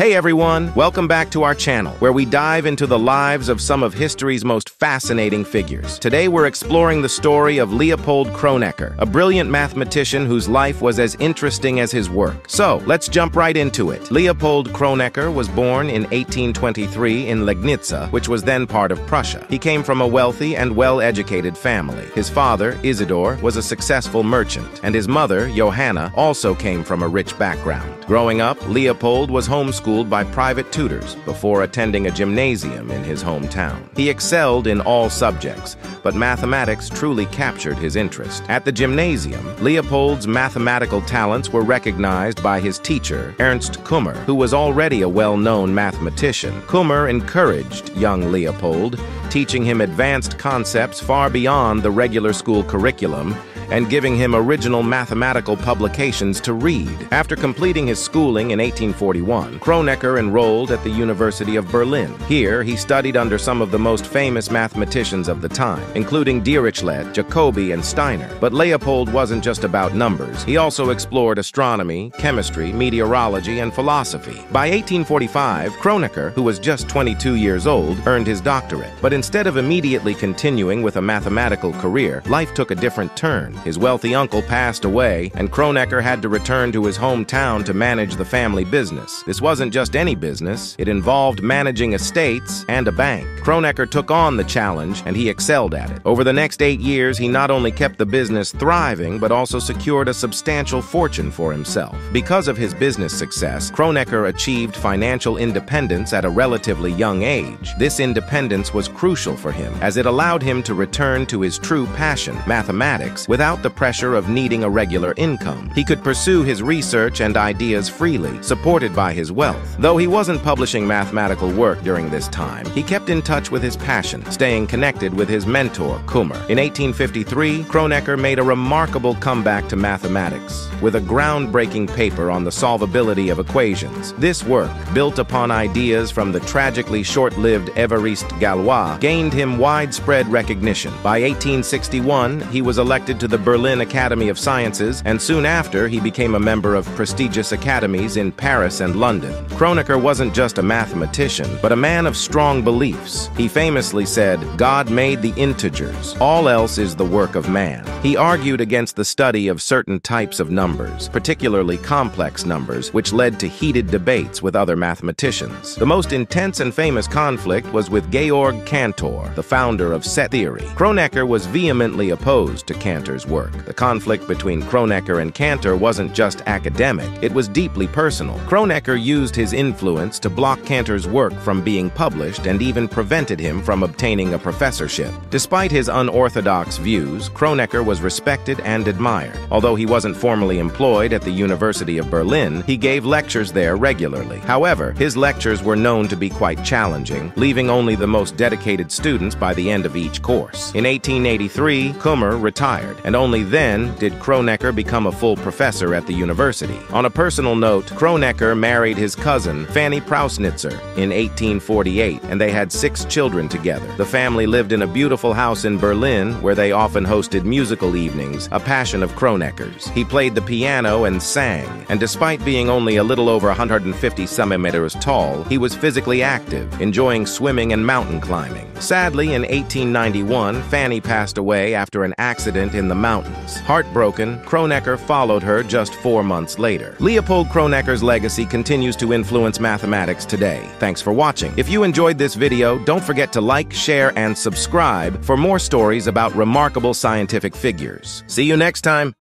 Hey everyone, welcome back to our channel, where we dive into the lives of some of history's most fascinating figures. Today we're exploring the story of Leopold Kronecker, a brilliant mathematician whose life was as interesting as his work. So, let's jump right into it. Leopold Kronecker was born in 1823 in Legnica, which was then part of Prussia. He came from a wealthy and well-educated family. His father, Isidor, was a successful merchant, and his mother, Johanna, also came from a rich background. Growing up, Leopold was homeschooled schooled by private tutors before attending a gymnasium in his hometown. He excelled in all subjects, but mathematics truly captured his interest. At the gymnasium, Leopold's mathematical talents were recognized by his teacher, Ernst Kummer, who was already a well-known mathematician. Kummer encouraged young Leopold, teaching him advanced concepts far beyond the regular school curriculum and giving him original mathematical publications to read. After completing his schooling in 1841, Kronecker enrolled at the University of Berlin. Here, he studied under some of the most famous mathematicians of the time, including Dirichlet, Jacobi, and Steiner. But Leopold wasn't just about numbers. He also explored astronomy, chemistry, meteorology, and philosophy. By 1845, Kronecker, who was just 22 years old, earned his doctorate. But instead of immediately continuing with a mathematical career, life took a different turn. His wealthy uncle passed away, and Kronecker had to return to his hometown to manage the family business. This wasn't just any business, it involved managing estates and a bank. Kronecker took on the challenge, and he excelled at it. Over the next eight years, he not only kept the business thriving, but also secured a substantial fortune for himself. Because of his business success, Kronecker achieved financial independence at a relatively young age. This independence was crucial for him, as it allowed him to return to his true passion, mathematics, without without the pressure of needing a regular income. He could pursue his research and ideas freely, supported by his wealth. Though he wasn't publishing mathematical work during this time, he kept in touch with his passion, staying connected with his mentor, Kummer. In 1853, Kronecker made a remarkable comeback to mathematics with a groundbreaking paper on the solvability of equations. This work, built upon ideas from the tragically short-lived Évariste Galois, gained him widespread recognition. By 1861, he was elected to the Berlin Academy of Sciences, and soon after he became a member of prestigious academies in Paris and London. Kronecker wasn't just a mathematician, but a man of strong beliefs. He famously said, God made the integers. All else is the work of man. He argued against the study of certain types of numbers, particularly complex numbers, which led to heated debates with other mathematicians. The most intense and famous conflict was with Georg Cantor, the founder of set theory. Kronecker was vehemently opposed to Cantor's work. The conflict between Kronecker and Cantor wasn't just academic, it was deeply personal. Kronecker used his influence to block Cantor's work from being published and even prevented him from obtaining a professorship. Despite his unorthodox views, Kronecker was respected and admired. Although he wasn't formally employed at the University of Berlin, he gave lectures there regularly. However, his lectures were known to be quite challenging, leaving only the most dedicated students by the end of each course. In 1883, Kummer retired, and only then did Kronecker become a full professor at the university. On a personal note, Kronecker married his cousin, Fanny Prausnitzer, in 1848, and they had six children together. The family lived in a beautiful house in Berlin where they often hosted musical evenings, a passion of Kronecker's. He played the piano and sang, and despite being only a little over 150 centimeters tall, he was physically active, enjoying swimming and mountain climbing. Sadly, in 1891, Fanny passed away after an accident in the mountains. Heartbroken, Kronecker followed her just four months later. Leopold Kronecker's legacy continues to influence mathematics today. Thanks for watching. If you enjoyed this video, don't forget to like, share, and subscribe for more stories about remarkable scientific figures. See you next time.